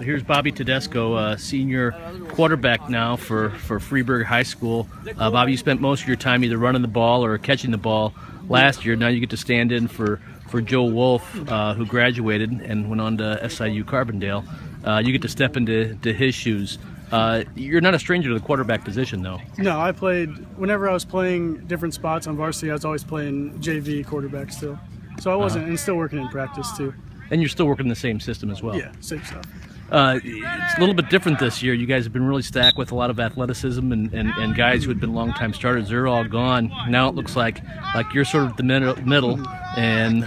here's Bobby Tedesco, uh, senior quarterback now for, for Freeburg High School. Uh, Bobby, you spent most of your time either running the ball or catching the ball last year. Now you get to stand in for, for Joe Wolf, uh, who graduated and went on to SIU Carbondale. Uh, you get to step into to his shoes. Uh, you're not a stranger to the quarterback position, though. No, I played whenever I was playing different spots on varsity. I was always playing JV quarterback still, so I wasn't, and still working in practice too. And you're still working the same system as well. Yeah, same stuff. Uh, it's a little bit different this year. You guys have been really stacked with a lot of athleticism and, and, and guys who had been longtime starters. They're all gone. Now it looks like like you're sort of the middle, middle and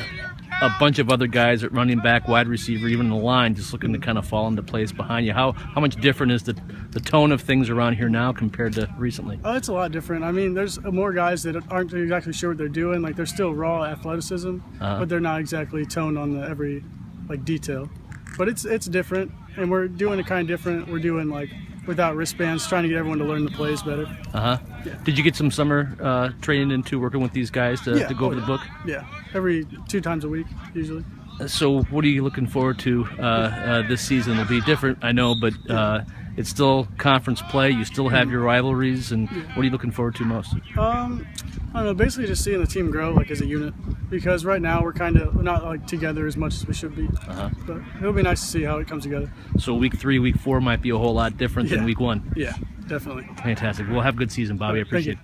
a bunch of other guys at running back, wide receiver, even the line, just looking to kind of fall into place behind you. How how much different is the the tone of things around here now compared to recently? Oh, it's a lot different. I mean, there's more guys that aren't exactly sure what they're doing. Like they're still raw athleticism, Uh-huh. but they're not exactly toned on the every like detail. But it's it's different, and we're doing it kind of different. We're doing like without wristbands, trying to get everyone to learn the plays better. Uh huh. Did you get some summer uh, training into working with these guys to, Yeah. to go over the book? Yeah, every two times a week usually. So, what are you looking forward to uh, uh, this season? It'll be different, I know, but uh, it's still conference play. You still have your rivalries, and what are you looking forward to most? Um, I don't know. Basically, just seeing the team grow like as a unit, because right now we're kind of not like together as much as we should be. Uh-huh. But it'll be nice to see how it comes together. So, week three, week four might be a whole lot different than week one. Yeah, definitely. Fantastic. We'll have a good season, Bobby. I appreciate it.